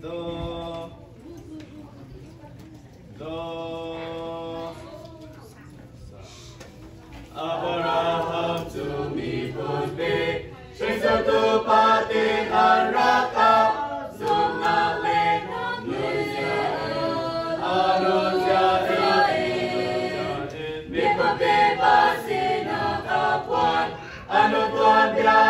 Do. Do. Abraham to me put be Shisa to pati haraka Zumna le Nuzya Anuzya Mipa be basina kapwan Anutwan biya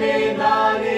Ele.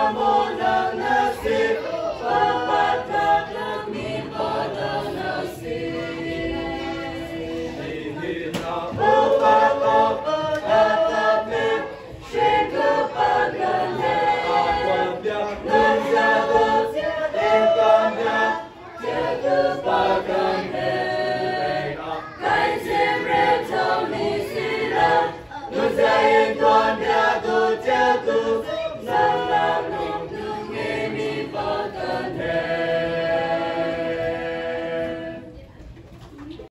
Jose.